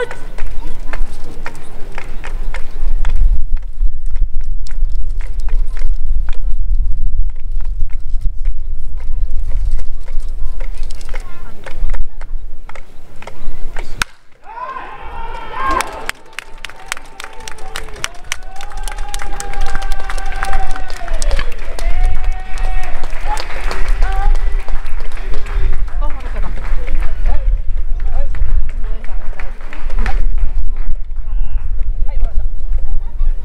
What?